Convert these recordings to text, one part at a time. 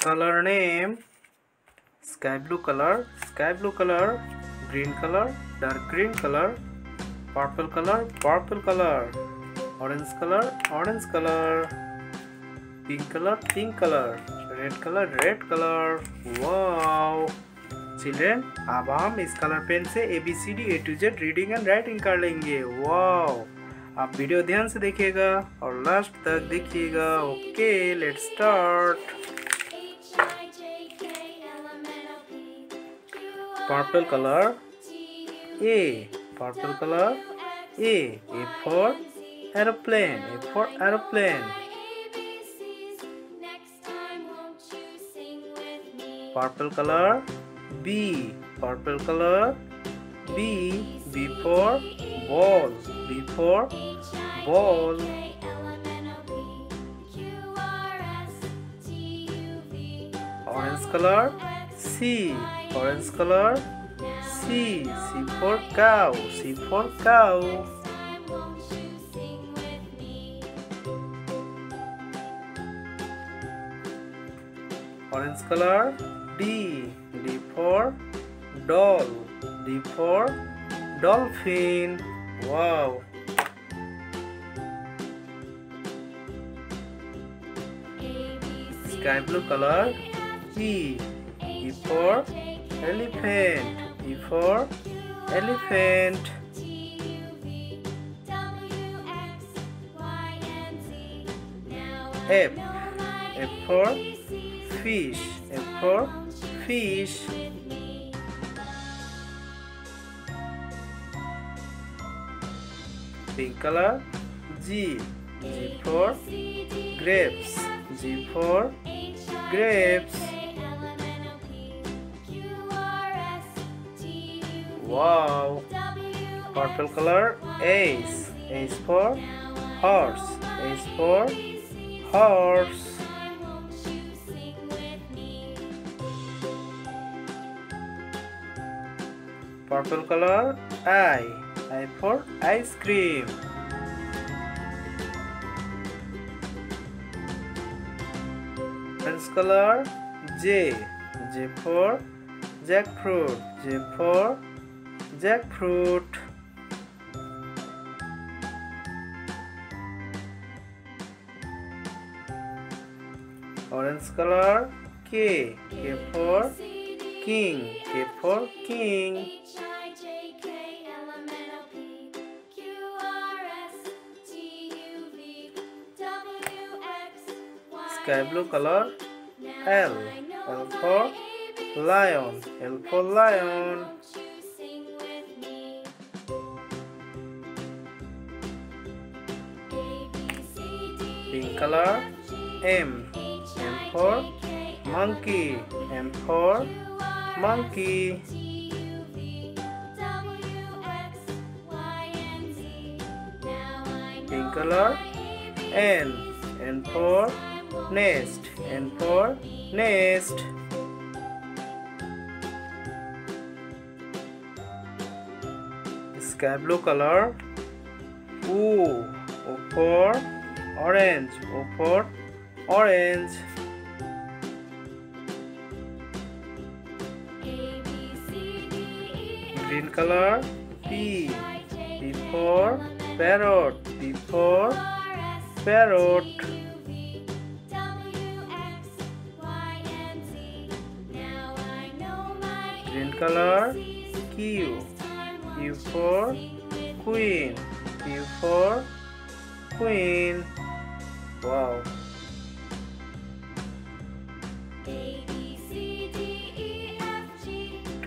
color name sky blue color sky blue color green color dark green color purple color purple color orange color orange color pink color pink color red color red color wow children अब हम इस colour pen से A B C D A to Z reading and writing कर लेंगे wow आप video ध्यान से देखिएगा और लास्ट तक देखिएगा okay let's start purple color. A purple color. A A for aeroplane. A for aeroplane. Purple color. B purple color. B B for ball. B for ball. Orange color C. Orange color. C. C for cow. C for cow. Orange color. D. D for doll. D for dolphin. Wow. Sky blue color. E E for elephant. E for elephant. F F for fish. F for fish. Pink color G. G for grapes. G for grapes wow. Purple color Ace. H for horse. H for horse. Purple color I. I for ice cream. Orange color J. J for jackfruit. J for jackfruit. Orange color K. K for king. K for king. Sky blue color L. L for lion. L for lion color? M. M for monkey. M for monkey. Pink color? N. N for nest. N for nest. Sky blue color? O O for orange. O for orange. Green color P. P for parrot. P for parrot. Green color Q. Q for queen. Q for queen wow.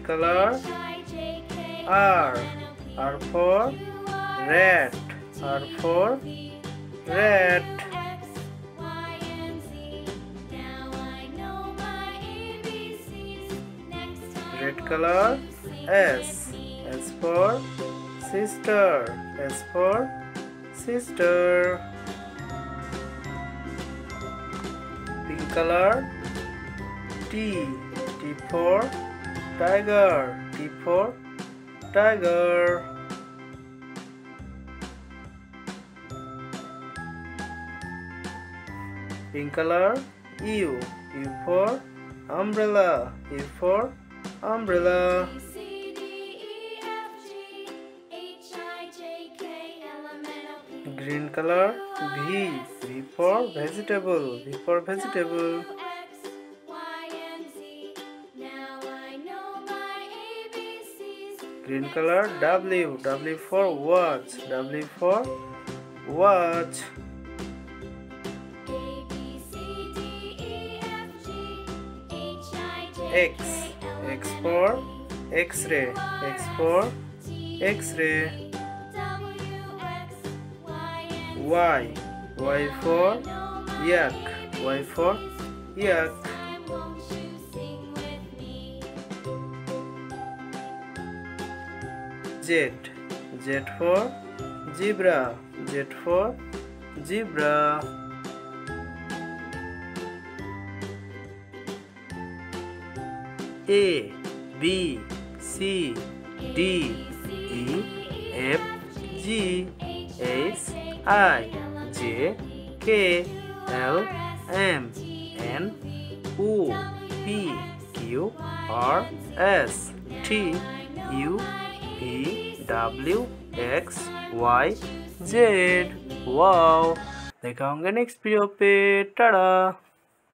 Color R R for red. R for red. Red color S. S for sister. S for sister color T T for tiger T for tiger pink color U. U for umbrella. U for umbrella. Green color V. V for vegetable. V for vegetable. Green color W. W for watch. W for watch. X. X for X-ray. X for X-ray. Y. Y for yak. Y for yak. Z. Z for zebra. Z for zebra. A B C D E F G H I J K L M N O P Q R S T U V W X Y Z Wow দেখা होंगे next video पे टाटा